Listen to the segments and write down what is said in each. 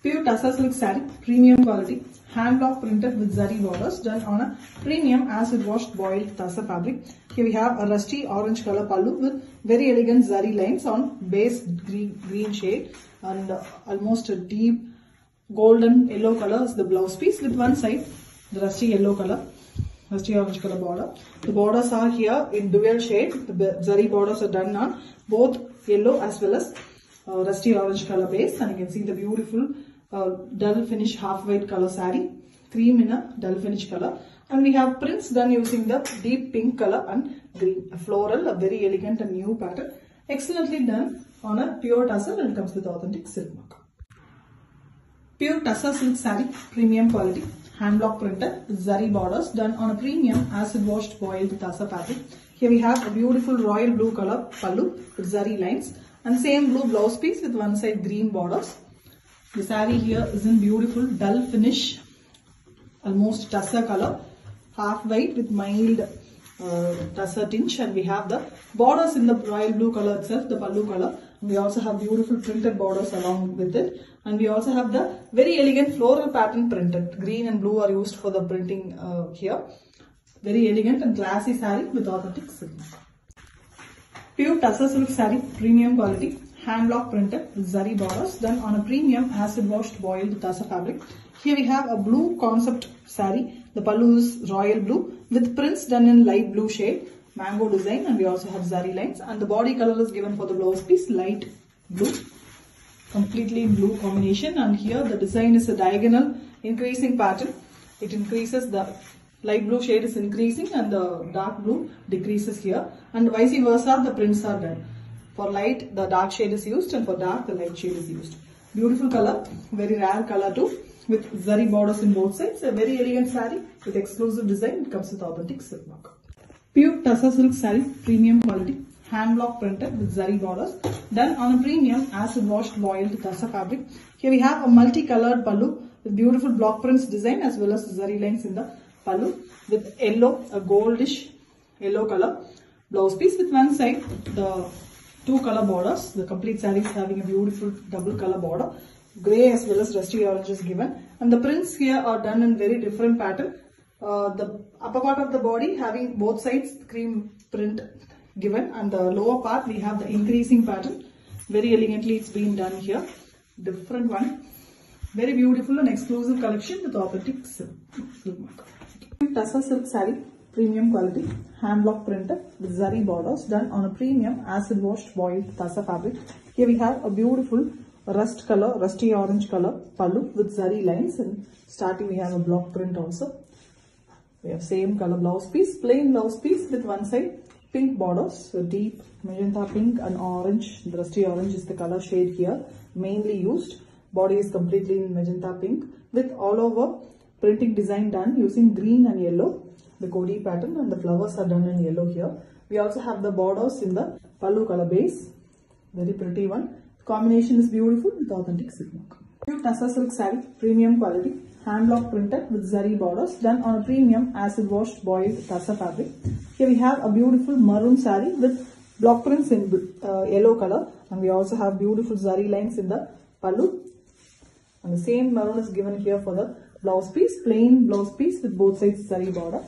Pure Tussar silk saree, premium quality, hand block printed with zari borders done on a premium acid washed boiled Tussar fabric. Here we have a rusty orange color pallu with very elegant zari lines on base green, green shade and almost a deep golden yellow color is the blouse piece with one side the rusty yellow color rusty orange color border the borders are here in dual shade the zari borders are done on both yellow as well as uh, rusty orange color base and you can see the beautiful uh, dull finish half white color saree cream in a dull finish color. And we have prints done using the deep pink color and green. A floral a very elegant and new pattern. Excellently done on a pure Tussar and comes with authentic silk mark. Pure Tussar silk saree, premium quality, hand block printed zari borders done on a premium acid washed boiled Tussar fabric. Here we have a beautiful royal blue color pallu with zari lines. And same blue blouse piece with one side green borders. The saree here is in beautiful dull finish, almost Tussar color, half white with mild uh, Tussar tinge and we have the borders in the royal blue color itself, the pallu color. We also have beautiful printed borders along with it and we also have the very elegant floral pattern printed. Green and blue are used for the printing uh, here. Very elegant and classy saree with authentic silk. Pure Tussar silk saree, premium quality, hand block printed zari borders done on a premium acid washed boiled Tussar fabric. Here we have a blue concept sari. The pallu is royal blue with prints done in light blue shade, mango design and we also have zari lines and the body color is given for the blouse piece light blue completely blue combination and here the design is a diagonal increasing pattern. It increases the light blue shade is increasing and the dark blue decreases here and vice versa the prints are done. For light the dark shade is used and for dark the light shade is used. Beautiful color, very rare color too with zari borders in both sides. A very elegant saree with exclusive design. It comes with authentic silk mark. Pure Tussar silk saree, premium quality hand block printed with zari borders done on a premium acid washed boiled Tussar fabric. Here we have a multicolored pallu with beautiful block prints design as well as zari lines in the pallu with yellow, a goldish yellow color blouse piece with one side the two color borders. The complete saree is having a beautiful double color border. Grey as well as rusty orange is given. And the prints here are done in very different pattern. Uh, the upper part of the body having both sides cream print given. And the lower part we have the increasing pattern. Very elegantly it's been done here. Different one. Very beautiful and exclusive collection with authentic silk Tussar silk saree premium quality hand block printed with zari borders done on a premium acid washed boiled Tussar fabric here we have a beautiful rust color rusty orange color pallu with zari lines and starting we have a block print also we have same color blouse piece plain blouse piece with one side pink borders, so deep magenta pink and orange. The rusty orange is the color shade here, mainly used. Body is completely in magenta pink with all over printing design done using green and yellow. The Kodi pattern and the flowers are done in yellow here. We also have the borders in the pallu color base. Very pretty one. Combination is beautiful with authentic silk mark. New Tussar silk saree, premium quality, hand block printed with zari borders done on a premium acid washed boiled Tussar fabric. Here we have a beautiful maroon saree with block prints in uh, yellow color and we also have beautiful zari lines in the pallu and the same maroon is given here for the blouse piece, plain blouse piece with both sides zari border.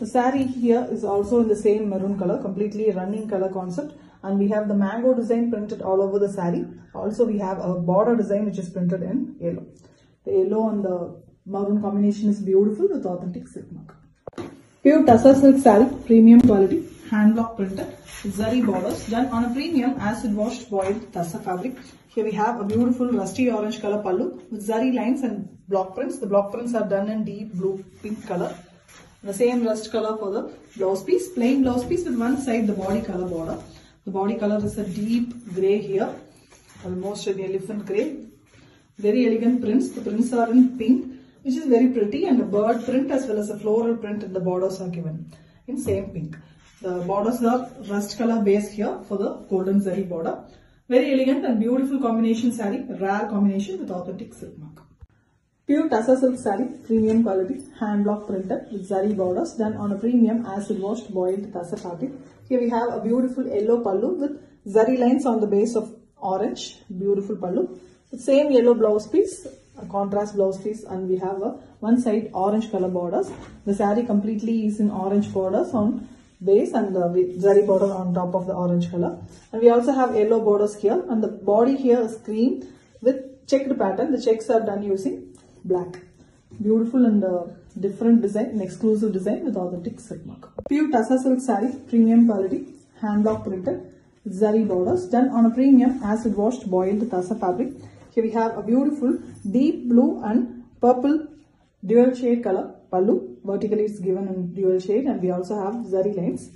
The saree here is also in the same maroon color, completely running color concept and we have the mango design printed all over the sari. Also we have a border design which is printed in yellow. The yellow and the maroon combination is beautiful with authentic silk mark. Pure Tussar silk saree, premium quality, hand block printed, zari borders done on a premium acid washed boiled Tussar fabric. Here we have a beautiful rusty orange color pallu with zari lines and block prints. The block prints are done in deep blue pink color. The same rust color for the blouse piece, plain blouse piece with one side the body color border. The body color is a deep grey here, almost an elephant grey. Very elegant prints. The prints are in pink which is very pretty and a bird print as well as a floral print and the borders are given in same pink. The borders are rust color base here for the golden zari border. Very elegant and beautiful combination sari, rare combination with authentic silk mark. Pure Tussar silk saree, premium quality, hand block printed with zari borders done on a premium acid washed boiled Tussar fabric. Here we have a beautiful yellow pallu with zari lines on the base of orange, beautiful pallu Same yellow blouse piece, a contrast blouse piece and we have a one side orange color borders. The saree completely is in orange borders on base and the zari border on top of the orange color. And we also have yellow borders here and the body here is cream with checked pattern. The checks are done using black. Beautiful and uh, different design, an exclusive design with authentic silk mark. Pure Tussar silk saree, premium quality, hand block printed, zari borders done on a premium acid washed boiled Tussar fabric. Here we have a beautiful deep blue and purple dual shade color pallu. Vertically it's given in dual shade and we also have zari lines.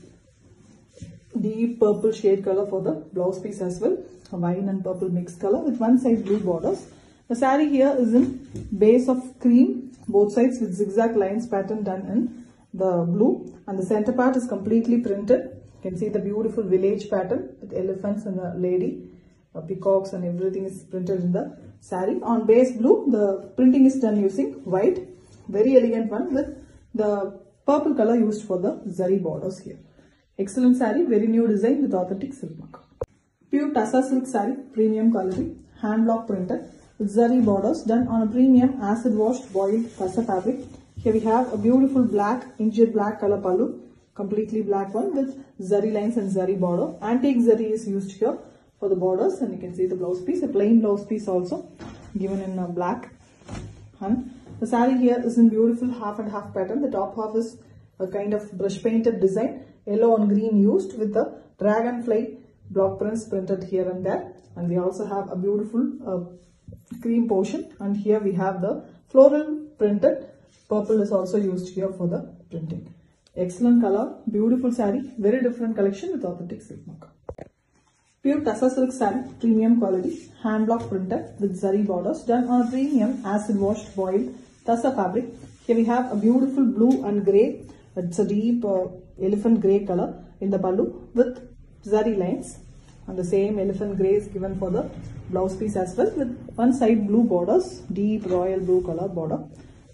Deep purple shade color for the blouse piece as well. A wine and purple mixed color with one side blue borders. The saree here is in base of cream, both sides with zigzag lines pattern done in the blue and the center part is completely printed. You can see the beautiful village pattern with elephants and a lady uh, peacocks and everything is printed in the sari. On base blue, the printing is done using white. Very elegant one with the purple color used for the zari borders here. Excellent sari, very new design with authentic silk mark. Pure Tussar silk saree, premium quality, hand block printed with zari borders done on a premium acid washed boiled Tussar fabric. Here we have a beautiful black, injured black color pallu, completely black one with zari lines and zari border. Antique zari is used here for the borders and you can see the blouse piece, a plain blouse piece also given in black. And the saree here is in beautiful half and half pattern. The top half is a kind of brush painted design, yellow and green used with the dragonfly block prints printed here and there. And we also have a beautiful uh, cream portion and here we have the floral printed. Purple is also used here for the printing. Excellent color, beautiful sari, very different collection with authentic silk mark. Pure Tussar silk sari, premium quality, hand block printed with zari borders done on a premium acid washed boiled Tussar fabric. Here we have a beautiful blue and grey. It's a deep uh, elephant grey color in the pallu with zari lines. And the same elephant grey is given for the blouse piece as well with one side blue borders, deep royal blue color border.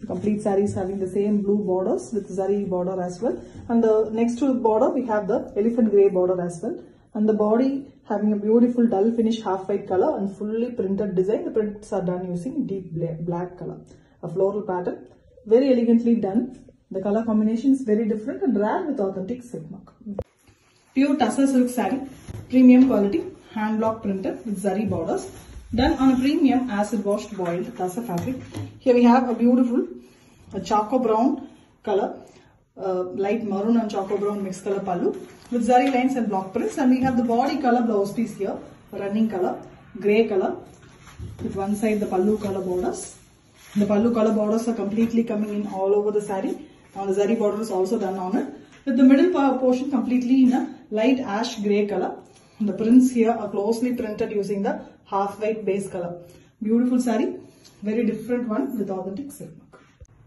The complete saree is having the same blue borders with zari border as well. And the next to the border we have the elephant grey border as well. And the body having a beautiful dull finish half white color and fully printed design. The prints are done using deep black color. A floral pattern. Very elegantly done. The color combination is very different and rare with authentic silk mark. Pure Tussar silk saree. Premium quality. Hand block printed with zari borders. Done on a premium acid washed boiled Tussar fabric. Here we have a beautiful a choco brown color. Uh, light maroon and choco brown mixed color pallu with zari lines and block prints and we have the body color blouse piece here running color gray color with one side the pallu color borders the pallu color borders are completely coming in all over the saree and the zari border is also done on it with the middle portion completely in a light ash gray color the prints here are closely printed using the half white base color beautiful sari, very different one with authentic silk mark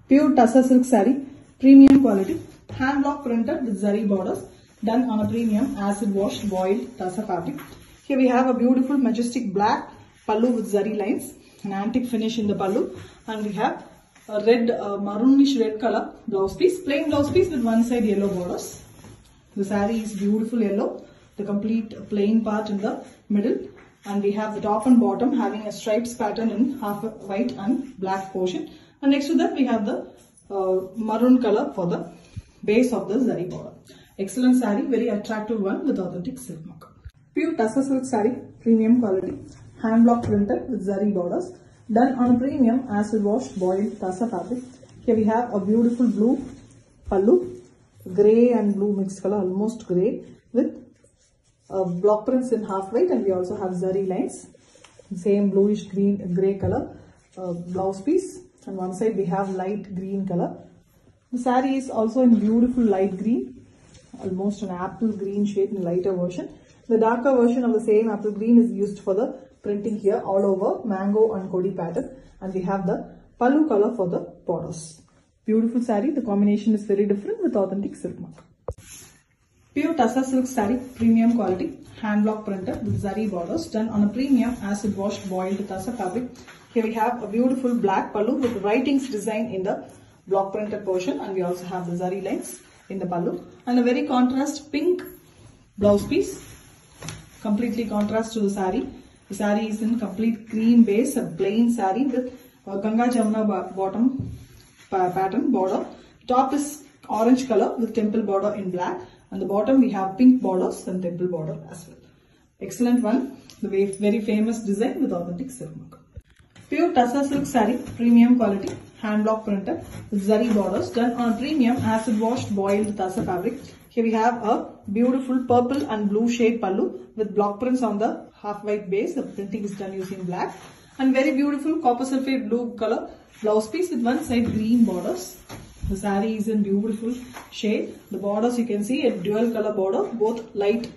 pure Tussar silk sari, premium quality hand block printed with zari borders done on a premium acid washed boiled Tussar fabric. Here we have a beautiful majestic black pallu with zari lines, an antique finish in the pallu and we have a red uh, maroonish red color blouse piece, plain blouse piece with one side yellow borders. The sari is beautiful yellow, the complete plain part in the middle and we have the top and bottom having a stripes pattern in half white and black portion and next to that we have the uh, maroon color for the base of the zari border. Excellent saree, very attractive one with authentic silk mark. Pure Tussar silk saree, premium quality, hand block printed with zari borders, done on a premium acid wash boiled Tussar fabric. Here we have a beautiful blue pallu, grey and blue mixed color, almost grey with uh, block prints in half white and we also have zari lines. Same bluish green, grey color uh, blouse piece and one side we have light green color. The saree is also in beautiful light green almost an apple green shade in lighter version. The darker version of the same apple green is used for the printing here all over mango and kodi pattern and we have the pallu color for the borders. Beautiful sari, The combination is very different with authentic silk mark. Pure Tussar silk saree, premium quality, hand block printed with zari borders done on a premium acid washed boiled Tussar fabric. Here we have a beautiful black pallu with writings design in the block printed portion and we also have the zari lines in the pallu and a very contrast pink blouse piece completely contrast to the saree The saree is in complete cream base, a plain saree with Ganga Jamuna bottom pattern border. Top is orange color with temple border in black and the bottom we have pink borders and temple border as well. Excellent one. The very, famous design with authentic silk. Pure Tussar silk saree, premium quality, hand block printed zari borders done on premium acid washed boiled Tussar fabric. Here we have a beautiful purple and blue shade pallu with block prints on the half white base. The printing is done using black and very beautiful copper sulfate blue color blouse piece with one side green borders. The saree is in beautiful shade. The borders you can see a dual color border, both light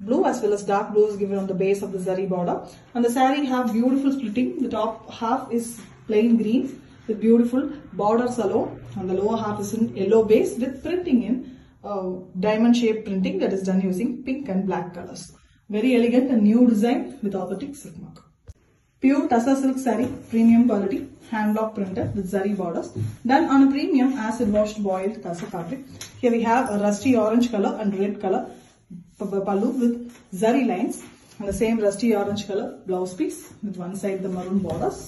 blue as well as dark blue is given on the base of the zari border. And the saree have beautiful splitting. The top half is plain green with beautiful borders alone. And the lower half is in yellow base with printing in uh, diamond shaped printing that is done using pink and black colors. Very elegant and new design with authentic silk mark. Pure Tussar silk saree, premium quality, hand block printed with zari borders, done on a premium acid washed boiled Tussar fabric. Here we have a rusty orange color and red color pallu with zari lines and the same rusty orange color blouse piece with one side the maroon borders.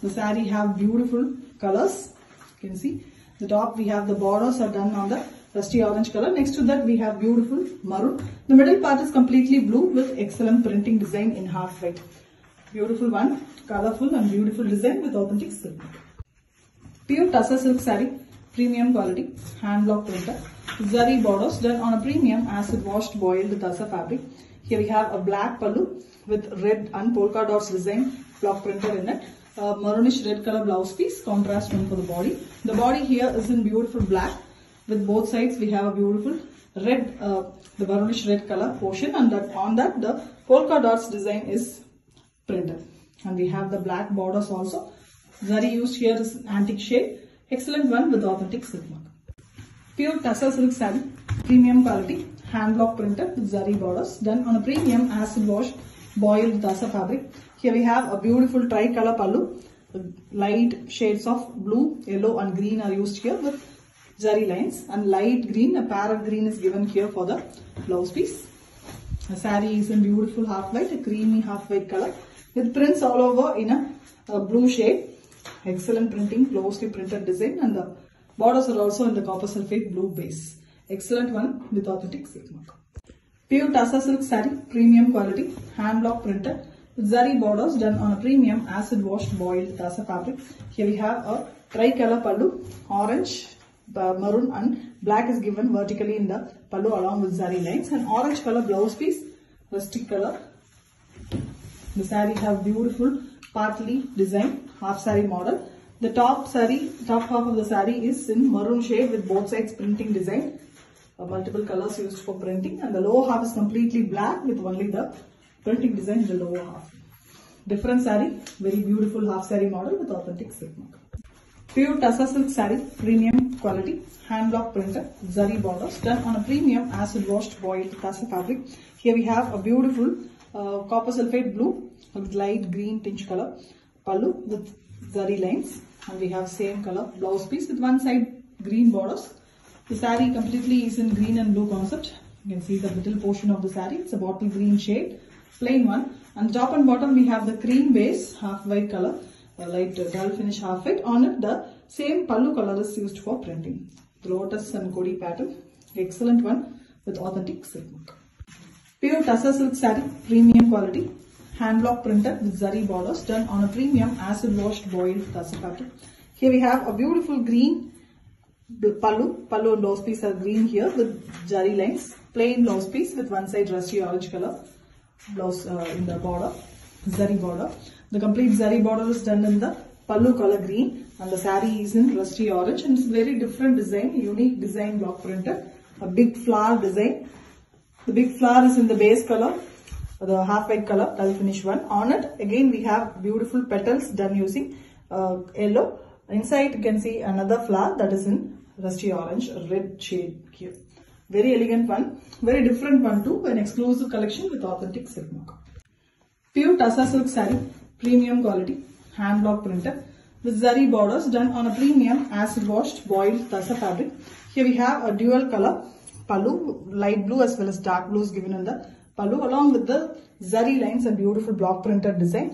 The saree have beautiful colors. You can see the top we have the borders are done on the rusty orange color. Next to that we have beautiful maroon. The middle part is completely blue with excellent printing design in half white. Beautiful one, colorful and beautiful design with authentic silk. Pure Tussar silk saree, premium quality, hand block printer, zari borders done on a premium acid washed boiled Tussar fabric. Here we have a black pallu with red and polka dots design block printer in it. A maroonish red color blouse piece, contrast one for the body. The body here is in beautiful black. With both sides we have a beautiful red, uh, the maroonish red color portion and that on that the polka dots design is printed. And we have the black borders also. Zari used here is antique shade. Excellent one with authentic silk mark. Pure Tussar silk saree, premium quality, hand block printed with zari borders, done on a premium acid wash boiled Tussar fabric. Here we have a beautiful tricolor pallu. Light shades of blue, yellow and green are used here with zari lines and light green, a parrot green is given here for the blouse piece. The saree is in beautiful half white, a creamy half white color with prints all over in a, a blue shade. Excellent printing, closely printed design and the borders are also in the copper sulfate blue base. Excellent one with authentic silk mark. Pure Tussar silk saree, premium quality, hand block printed with zari borders done on a premium acid washed boiled Tussar fabric. Here we have a tricolor pallu, orange, uh, maroon and black is given vertically in the pallu along with zari lines and orange color blouse piece, rustic color. The saree have beautiful partly design half saree model. The top saree, top half of the saree is in maroon shade with both sides printing design. Uh, multiple colors used for printing and the lower half is completely black with only the printing design in the lower half. Different saree, very beautiful half saree model with authentic silk mark. Pure Tussar silk saree, premium quality, hand block printer, zari borders, done on a premium acid washed boiled Tussar fabric. Here we have a beautiful copper sulfate blue with light green tinge color pallu with zari lines and we have same color blouse piece with one side green borders. The saree completely is in green and blue concept. You can see the middle portion of the saree. It's a bottle green shade, plain one. And top and bottom we have the cream base, half white color, a light uh, dull finish half white. On it the same pallu color is used for printing. The lotus and kodi pattern. Excellent one with authentic silk. Pure Tussar silk saree, premium quality, hand block printed with zari borders done on a premium acid washed boiled Tussar fabric. Here we have a beautiful green pallu, pallu and blouse piece are green here with zari lines, plain blouse piece with one side rusty orange color blouse uh, in the border, zari border. The complete zari border is done in the pallu color green and the saree is in rusty orange and it's very different design, unique design block printed, a big flower design. The big flower is in the base color, the half white color, dull finish one. On it again we have beautiful petals done using uh, yellow. Inside you can see another flower that is in rusty orange, red shade here. Very elegant one, very different one too, an exclusive collection with authentic silk mark. Pure Tussar silk saree, premium quality, hand block printed with zari borders done on a premium acid washed boiled Tussar fabric. Here we have a dual color pallu, light blue as well as dark blue is given in the pallu along with the zari lines and beautiful block printed design.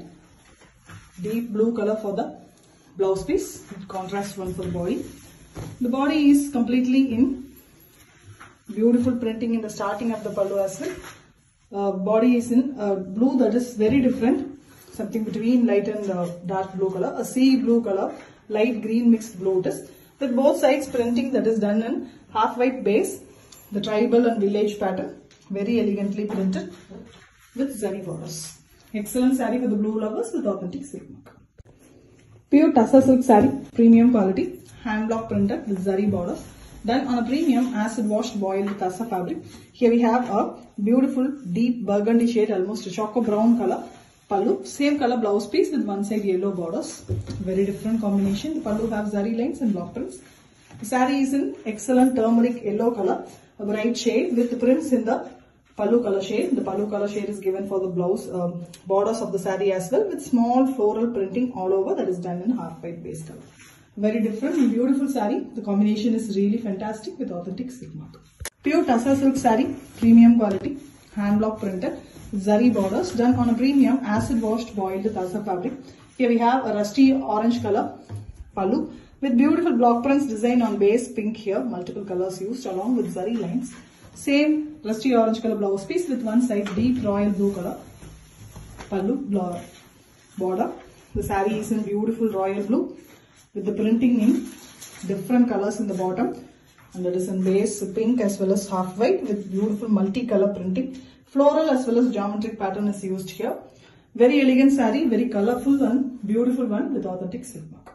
Deep blue color for the blouse piece, contrast one for the body. The body is completely in beautiful printing in the starting of the pallu as well. Uh, body is in uh, blue that is very different, something between light and uh, dark blue color, a sea blue color, light green mixed blue it is. With both sides printing that is done in half white base, the tribal and village pattern, very elegantly printed with zari borders. Excellent saree for the blue lovers with authentic silk mark. Pure Tussar silk saree, premium quality, hand block printed with zari borders. Done on a premium acid washed boiled Tussar fabric. Here we have a beautiful deep burgundy shade, almost a choco brown color. Pallu, same color blouse piece with one side yellow borders. Very different combination. The pallu have zari lines and block prints. The is in excellent turmeric yellow color, bright shade with prints in the pallu color shade. The pallu color shade is given for the blouse um, borders of the sari as well with small floral printing all over that is done in half white base color. Very different beautiful sari. The combination is really fantastic with authentic silk mark. Pure Tussar silk saree, premium quality, hand block printed, zari borders done on a premium acid washed boiled Tussar fabric. Here we have a rusty orange color pallu with beautiful block prints designed on base pink here, multiple colors used along with zari lines. Same rusty orange color blouse piece with one side deep royal blue color pallu border. The saree is in beautiful royal blue with the printing in different colors in the bottom and that is in base pink as well as half white with beautiful multi-color printing. Floral as well as geometric pattern is used here. Very elegant saree, very colorful and beautiful one with authentic silk mark.